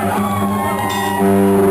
Música